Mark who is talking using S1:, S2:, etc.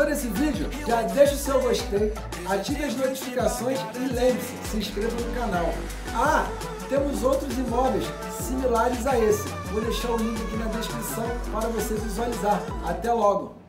S1: Gostou desse vídeo? Já deixa o seu gostei, ative as notificações e lembre-se, se inscreva no canal. Ah, temos outros imóveis similares a esse. Vou deixar o link aqui na descrição para você visualizar. Até logo!